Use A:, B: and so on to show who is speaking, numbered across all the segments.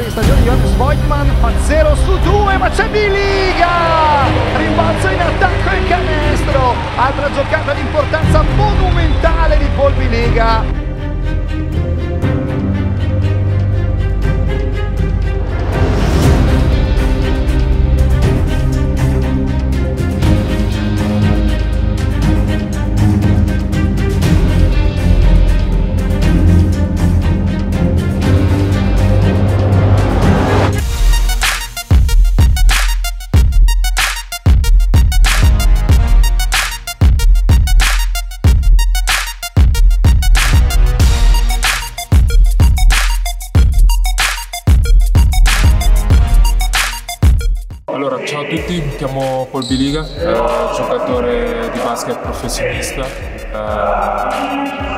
A: gli stagioni di Johannes Voigtman fa 0 su 2 ma c'è Biliga! Rimbalzo in attacco e canestro altra giocata di importanza monumentale di Paul Biliga
B: ciao a tutti, mi chiamo Paul Biliga, eh, giocatore di basket professionista eh,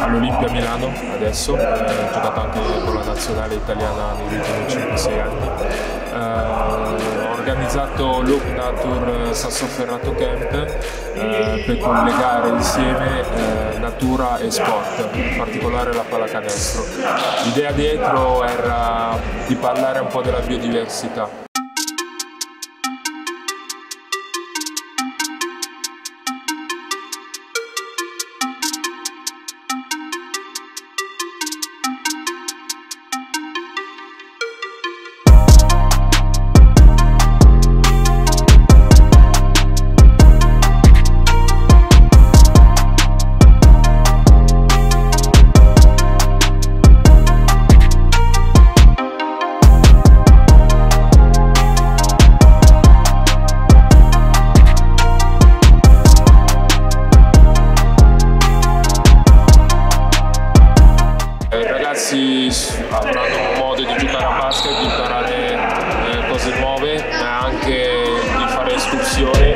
B: all'Olimpia Milano adesso, eh, ho giocato anche con la nazionale italiana negli ultimi 5-6 anni. Eh, ho organizzato l'Oak Nature Sassoferrato Camp eh, per collegare insieme eh, natura e sport, in particolare la pallacanestro. L'idea dietro era di parlare un po' della biodiversità. ragazzi avranno modo di giocare a basket, di imparare eh, cose nuove, ma anche di fare escursioni.